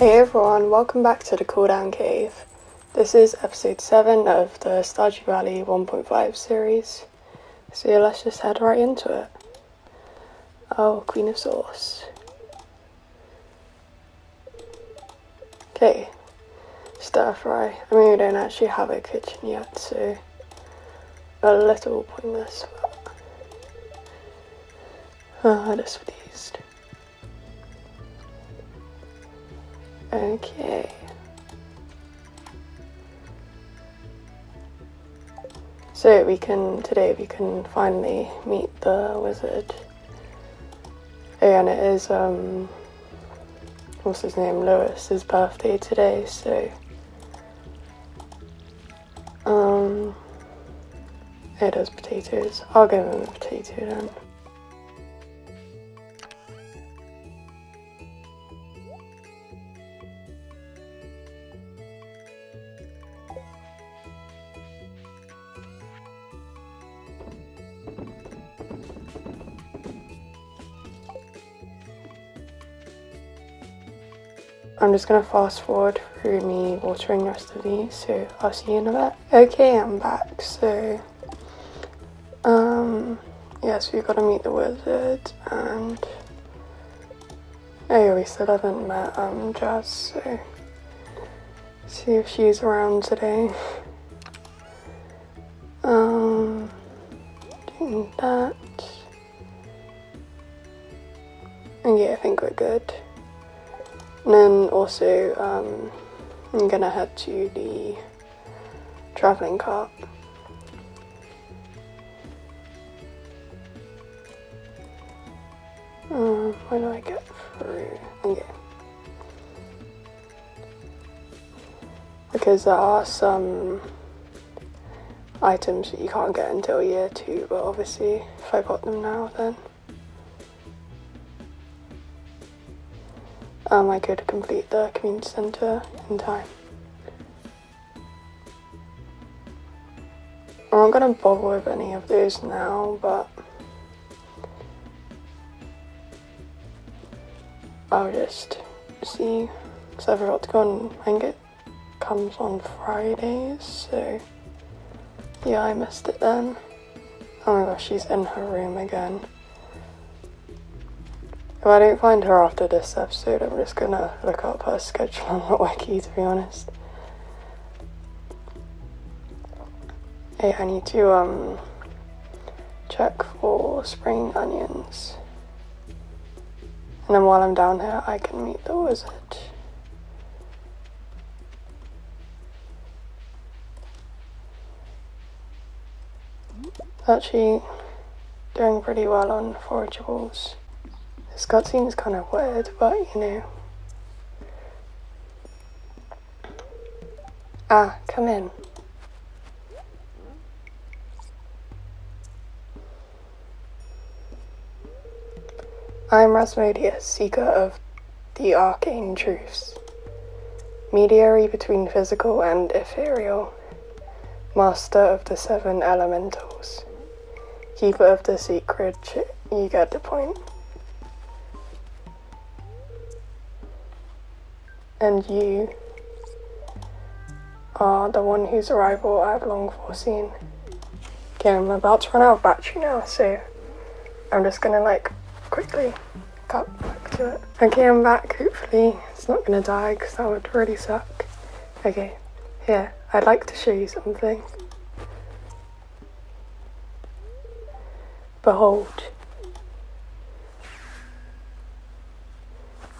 Hey everyone, welcome back to the Cooldown Cave. This is episode 7 of the Stardew Valley 1.5 series. So let's just head right into it. Oh, Queen of Sauce. Okay, stir fry. I mean, we don't actually have a kitchen yet, so a little pointless, ah, just pleased. Okay. So we can today we can finally meet the wizard. And it is um what's his name? Lewis's birthday today, so um it potatoes. I'll give him a potato then. I'm just gonna fast forward through me watering the rest of these, so I'll see you in a bit. Okay, I'm back. So, um, yes, we've got to meet the wizard, and oh, yeah, we still haven't met um Jas, so see if she's around today. Um, doing that. And yeah, I think we're good. And then also, um, I'm gonna head to the travelling cart. Um, where do I get through? Okay. Because there are some items that you can't get until year two, but obviously, if I got them now, then. Um, I could complete the community centre in time. I'm not going to bother with any of those now, but I'll just see. Because I forgot to go and I think it comes on Fridays, so yeah, I missed it then. Oh my gosh, she's in her room again. If I don't find her after this episode, I'm just gonna look up her schedule on the wiki, to be honest. Hey, I need to um check for spring onions. And then while I'm down here, I can meet the wizard. Actually, doing pretty well on forageables. This is kind of weird, but you know. Ah, come in. I am Rasmodius, seeker of the arcane truths, mediary between physical and ethereal, master of the seven elementals, keeper of the secret. You get the point. And you are the one whose arrival I've long foreseen. Okay, I'm about to run out of battery now, so I'm just gonna like quickly cut back to it. Okay, I'm back. Hopefully, it's not gonna die because that would really suck. Okay, here, I'd like to show you something. Behold,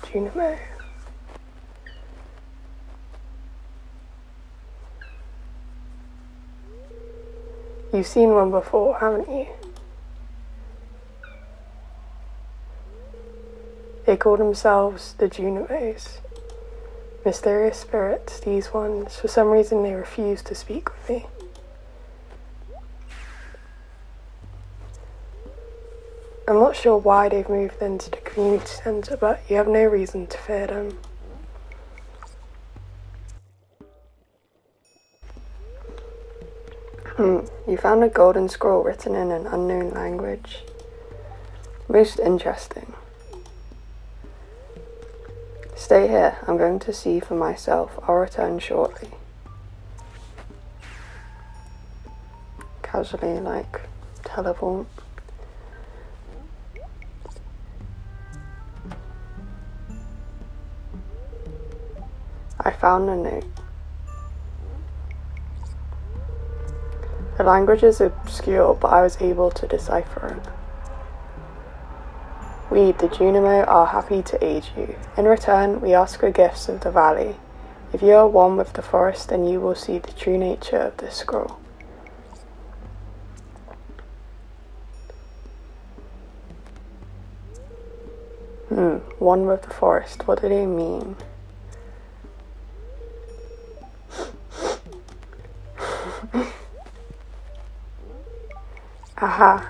Junimo. You've seen one before, haven't you? They call themselves the Junimos. Mysterious spirits, these ones. For some reason, they refuse to speak with me. I'm not sure why they've moved into the community centre, but you have no reason to fear them. You found a golden scroll written in an unknown language. Most interesting. Stay here. I'm going to see for myself. I'll return shortly. Casually, like, teleport. I found a note. The language is obscure, but I was able to decipher it. We, the Junimo, are happy to aid you. In return, we ask for gifts of the valley. If you are one with the forest, then you will see the true nature of this scroll. Hmm, one with the forest, what do they mean? Come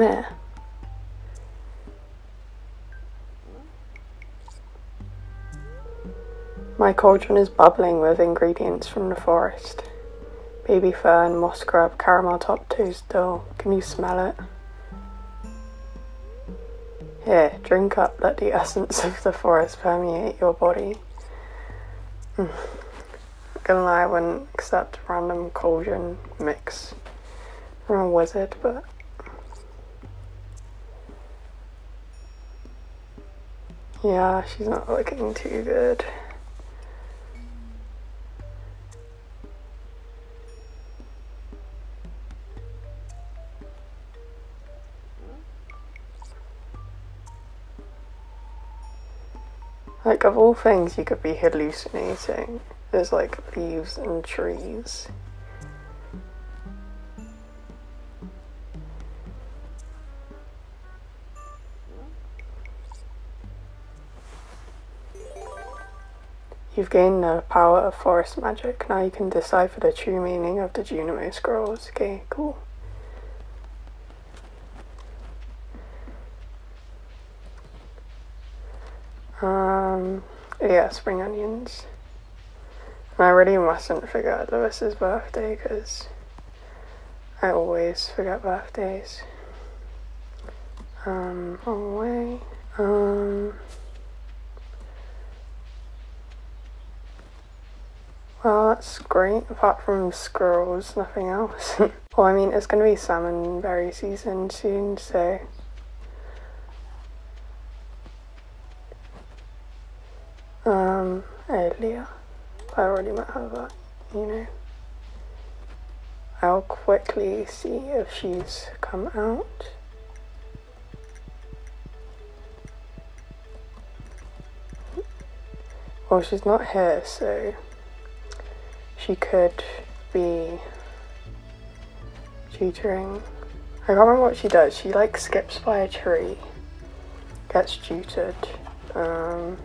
here. My cauldron is bubbling with ingredients from the forest. Baby fern, moss grub, caramel top toadstool. Can you smell it? Here, drink up, let the essence of the forest permeate your body. Mm gonna lie, I wouldn't accept random cauldron mix from a wizard, but yeah, she's not looking too good. Like, of all things, you could be hallucinating. There's like leaves and trees. You've gained the power of forest magic. Now you can decipher the true meaning of the Junimo scrolls. Okay, cool. Um, yeah, spring onions. I really mustn't forget Lewis's birthday because I always forget birthdays. Um, on the way. Um, well, that's great. Apart from squirrels, nothing else. well, I mean, it's going to be salmon berry season soon, so. Um, earlier. I already met her, you know. I'll quickly see if she's come out. Well, she's not here, so she could be tutoring. I can't remember what she does. She like skips by a tree, gets tutored. Um,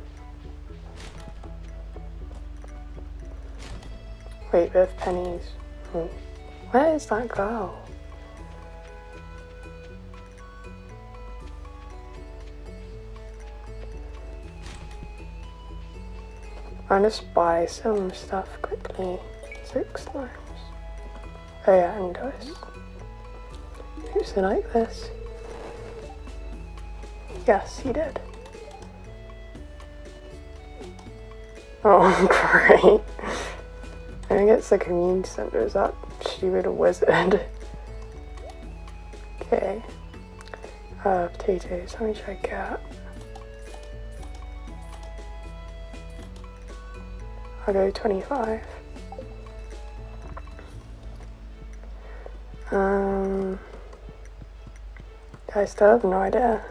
Wait, with pennies. Hmm. Where is that girl? I'll just buy some stuff quickly. Six times. Oh yeah, and dice. Who's it like this? Yes, he did. Oh, great. I it's the community center. Is that stupid wizard? okay. Uh, potatoes. Let me check out. I'll go 25. Um, I still have no idea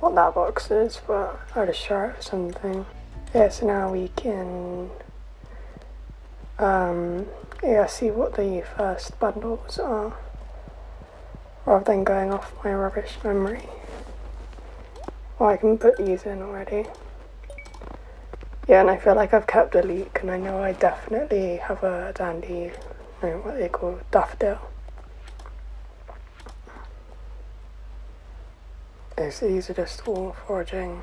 what that box is, but just try it something. Yeah, so now we can um, yeah, see what the first bundles are rather than going off my rubbish memory. Well, I can put these in already. Yeah, and I feel like I've kept a leek, and I know I definitely have a dandy, you know, what they call daffodil. these are just all foraging.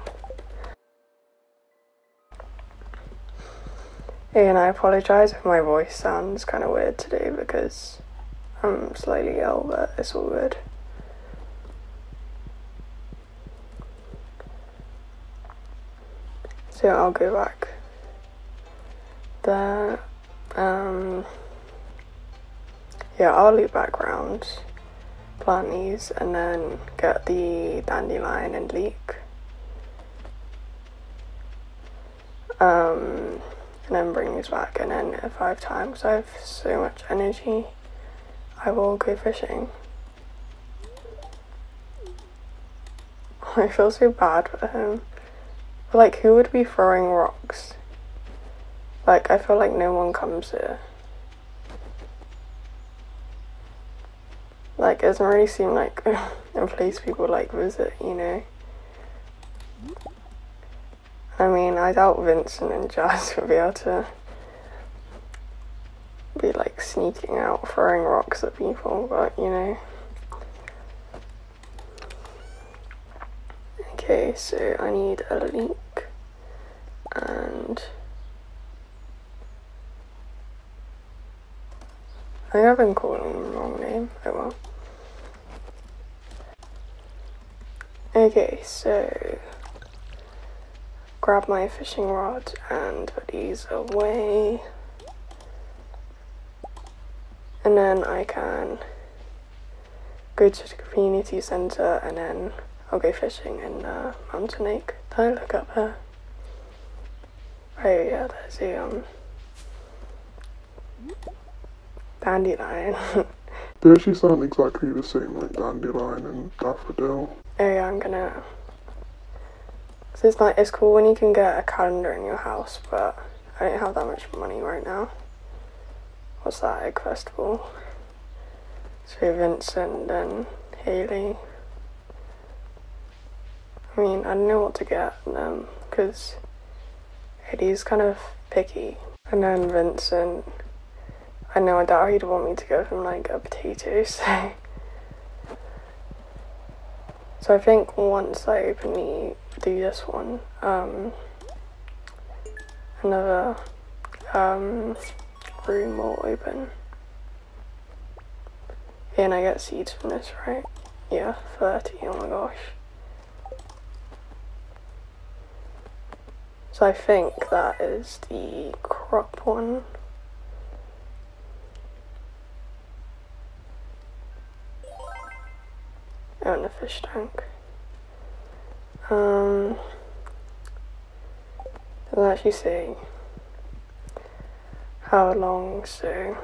And I apologize if my voice sounds kind of weird today because I'm slightly ill, but it's all good. So I'll go back there. Um, yeah, I'll loop back round, plant these, and then get the dandelion and leek. Um, and then bring these back, and then if I have time, because I have so much energy, I will go fishing. I feel so bad for him. Like, who would be throwing rocks? Like, I feel like no one comes here. Like, it doesn't really seem like a place people like visit, you know? I mean, I doubt Vincent and Jas would be able to be like sneaking out throwing rocks at people, but you know. Okay, so I need a link and I think I've been calling the wrong name. Oh well. Okay, so grab my fishing rod and put these away. And then I can go to the community centre and then I'll go fishing in uh, Mountain Lake. Did I look up there? Oh yeah, there's a um dandelion. They actually sound exactly the same, like dandelion and daffodil. oh yeah, I'm gonna. It's like it's cool when you can get a calendar in your house, but I don't have that much money right now. What's that egg festival? So Vincent and Haley. I mean, I don't know what to get them because Haley's kind of picky, and then Vincent. I know I doubt he'd want me to give him like a potato, so. So I think once I openly do this one, um, another um, room will open. And I get seeds from this, right? Yeah, 30, oh my gosh. So I think that is the crop one. And a fish tank. Um, doesn't actually say how long, so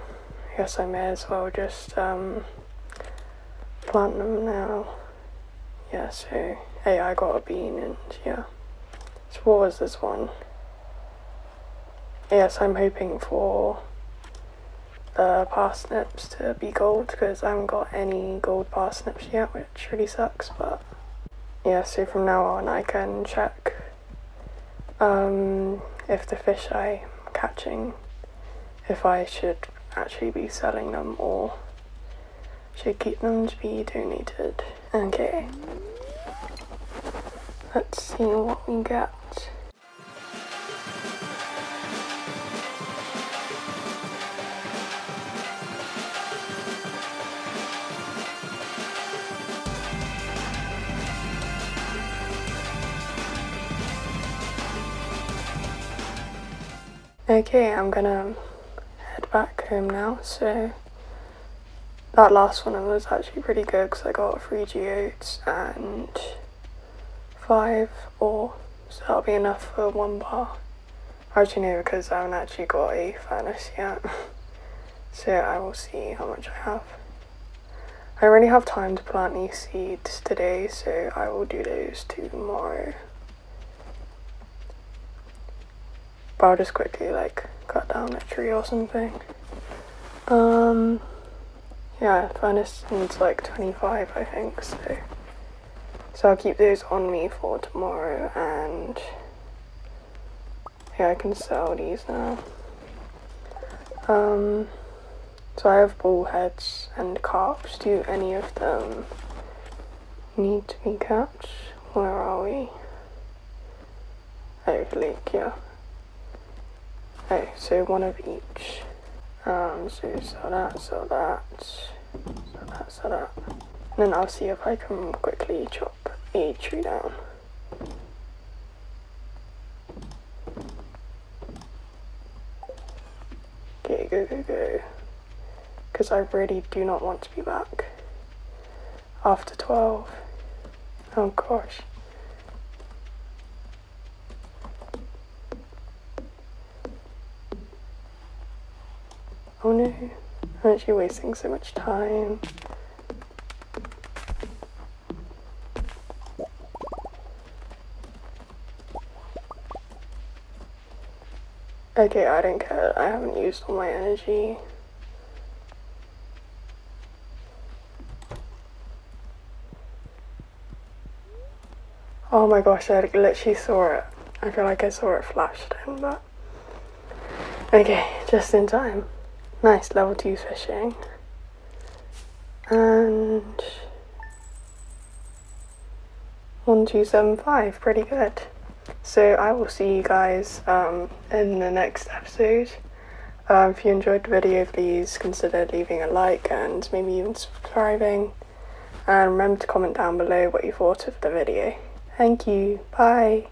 I guess I may as well just um, plant them now. Yeah, so hey, I got a bean and yeah. So what was this one? Yes, I'm hoping for the parsnips to be gold because I haven't got any gold parsnips yet, which really sucks. But yeah, so from now on, I can check um, if the fish I'm catching, if I should actually be selling them or should keep them to be donated. Okay, let's see what we get. Okay, I'm gonna head back home now. So that last one was actually pretty good because I got three geodes and five ore, so that'll be enough for one bar. Actually, no, because I haven't actually got a furnace yet. so I will see how much I have. I already have time to plant these seeds today, so I will do those tomorrow. But I'll just quickly like cut down a tree or something. Um, yeah, furnace needs like 25 I think, so. So I'll keep those on me for tomorrow and yeah, I can sell these now. Um, so I have bullheads and carps. Do any of them need to be kept? Where are we? Oh, lake, yeah. Okay, so one of each. Um, so sell that, sell that, sell that, sell that. And then I'll see if I can quickly chop a tree down. Okay, go, go, go. Because I really do not want to be back after 12. Oh gosh. Oh no, I'm actually wasting so much time. Okay, I don't care. I haven't used all my energy. Oh my gosh, I literally saw it. I feel like I saw it flash but. Okay, just in time. Nice level 2 fishing. And. 1275, pretty good. So I will see you guys um, in the next episode. Um, if you enjoyed the video, please consider leaving a like and maybe even subscribing. And remember to comment down below what you thought of the video. Thank you. Bye.